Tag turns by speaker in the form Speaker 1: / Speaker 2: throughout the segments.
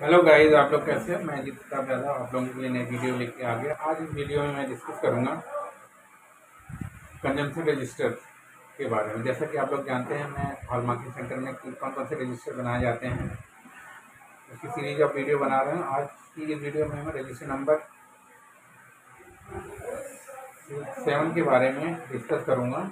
Speaker 1: Hello guys आप लोग कैसे हैं? मैं जीत प्रताप यादव आप लोगों के लिए नई वीडियो लेके आ गया। आज इस वीडियो में मैं डिस्कस करूँगा कंजम्पशन रजिस्टर के बारे में। जैसा कि आप लोग जानते हैं, मैं हॉल मार्केट सेंटर में कौन कौन से रजिस्टर बनाए जाते हैं, उसकी सीरीज़ ऑफ़ वीडियो बना रहे हैं। आज की इस वीडियो में मैं रजिस्टर नंबर सेवन के बारे में डिस्कस करूँगा।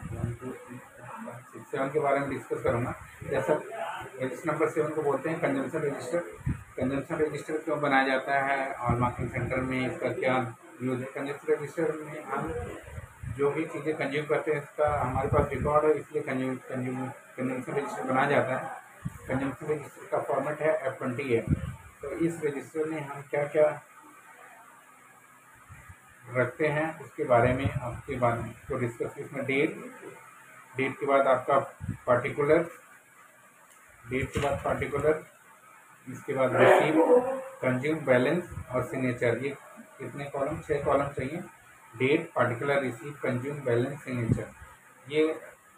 Speaker 1: सेवन के बारे में डिस्कस करूँगा। जैसा रजिस्टर नंबर सेवन को बोलते हैं कंजम्पशन रजिस्टर कंजम्पशन रजिस्टर क्यों बनाया जाता है? और मार्केटिंग सेंटर में इसका क्या यूज़ है? कंजम्पशन रजिस्टर में हम जो भी चीज़ें कंज्यूम करते हैं, इसका हमारे पास रिकॉर्ड है, इसलिए कंज्यूम कंज्यूम रजिस्टर बनाया जाता है। कंजम्पशन रजिस्टर का फॉर्मेट है एफ़ ट्वेंटी है तो इस रजिस्टर में हम क्या क्या रखते हैं, उसके बारे में आपके बाद तो डिस्कस इसमें डेट डेट के बाद आपका पार्टिकुलर डेट के बाद पार्टिकुलर इसके बाद रिसीव कंज्यूम बैलेंस और सिग्नेचर ये कितने कॉलम छः कॉलम चाहिए। Date particular receive consume balance signature ये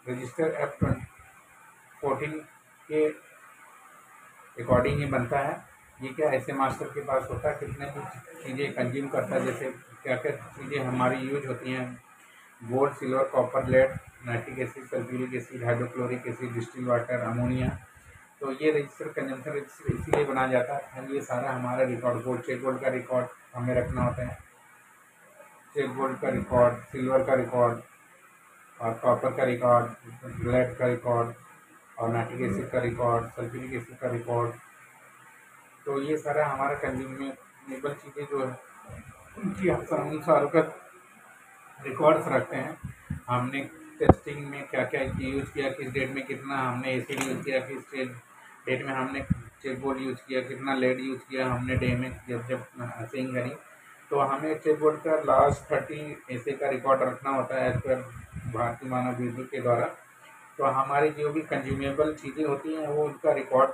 Speaker 1: रजिस्टर एफ़ फोर्टीन के अकॉर्डिंग ही बनता है। ये क्या ऐसे मास्टर के पास होता है? कितने कुछ चीज़ें कंज्यूम करता है? जैसे क्या क्या चीज़ें हमारी यूज़ होती हैं? Gold silver copper lead nitric acid sulphuric acid hydrochloric acid distil water ammonia तो ये रजिस्टर कंजम्पशन रजिस्टर इसीलिए बनाया जाता है। ये सारा हमारा रिकॉर्ड गोल्ड चेक गोल्ड का रिकॉर्ड हमें रखना होता है। चेक गोल्ड का रिकॉर्ड सिल्वर का रिकॉर्ड और कॉपर का रिकॉर्ड ब्लड का रिकॉर्ड और नाइट्रिक एसिड का रिकॉर्ड सल्फ्यूरिक एसिड का रिकॉर्ड तो ये सारा हमारा कंज्यूमेबल चीज़ें जो है, उनकी उन सारों का रिकॉर्ड्स रखते हैं। हमने टेस्टिंग में क्या क्या यूज़ किया, किस डेट में कितना हमने एसिड यूज़ किया, किस डेट में हमने चेक बोर्ड यूज़ किया, कितना लेड यूज़ किया, हमने डे में जब जब सेंग करी। तो हमें चेक बोर्ड का लास्ट थर्टी ऐसे का रिकॉर्ड रखना होता है एज पर भारतीय मानव विद्युत के द्वारा। तो हमारी जो भी कंज्यूमेबल चीज़ें होती हैं, वो उनका रिकॉर्ड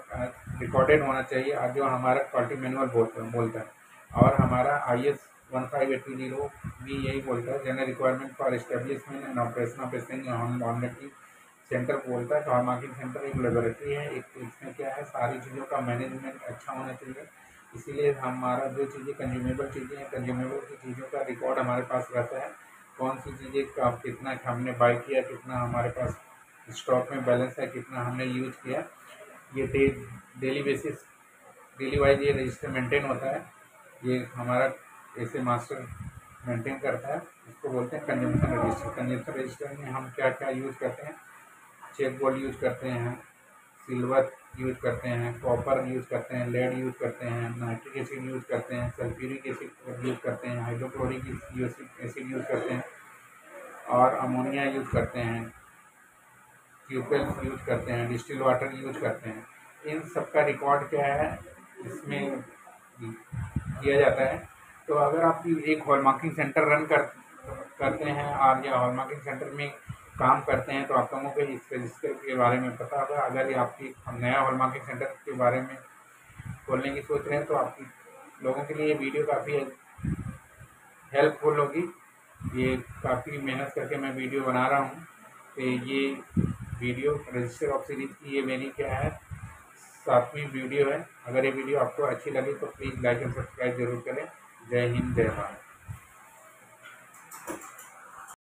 Speaker 1: रिकॉर्डेड होना चाहिए। जो हमारा क्वालिटी मैनुअल बोलता बोलता है। और हमारा I S one five eighty zero भी यही बोलता है general requirement for establishment and operation of assaying ऑनरेटिव centre बोलता है मार्केट सेंटर एक लेबोरेटरी है, एक तो इसमें क्या है, सारी चीज़ों का मैनेजमेंट अच्छा होना चाहिए। इसीलिए हमारा जो चीज़ें कंज्यूमेबल चीज़ें हैं कंज्यूमेबल की चीज़ों का रिकॉर्ड हमारे पास रहता है। कौन सी चीज़ें का, कितना हमने बाई किया, कितना हमारे पास स्टॉक में बैलेंस है, कितना हमने यूज़ किया, ये day daily basis daily wise ये रजिस्टर मेंटेन होता है। ये हमारा ऐसे मास्टर मेंटेन करता है इसको बोलते हैं कंजम्पशन रजिस्टर कंजम्पशन रजिस्टर में हम क्या क्या यूज़ करते हैं चेक गोल्ड यूज़ करते हैं सिल्वर यूज़ करते हैं कॉपर यूज़ करते हैं लेड यूज़ करते हैं नाइट्रिक एसिड यूज़ करते हैं सल्फ्यूरिक एसिड यूज़ करते हैं हाइड्रोक्लोरिक एसिड यूज़ करते हैं और अमोनिया यूज़ करते हैं ट्यूबवेल यूज़ करते हैं डिस्टिल वाटर यूज़ करते हैं इन सब का रिकॉर्ड क्या है इसमें किया जाता है तो अगर आप एक हॉल मार्किंग सेंटर रन कर करते हैं और या हॉल मार्किंग सेंटर में काम करते हैं तो आप लोगों को इस रजिस्टर के बारे में पता होगा। अगर ये आपकी, हम नया हॉल मार्किंग सेंटर के बारे में खोलने की सोच रहे हैं तो आपकी, लोगों के लिए ये वीडियो काफ़ी हेल्पफुल होगी। ये काफ़ी मेहनत करके मैं वीडियो बना रहा हूँ। तो ये वीडियो, रजिस्टर ऑफ़ सीरीज़ की ये मेरी क्या है, सातवीं वीडियो है। अगर ये वीडियो आपको अच्छी लगे तो प्लीज़ लाइक एंड सब्सक्राइब ज़रूर करें। जय हिंद, जय भारत।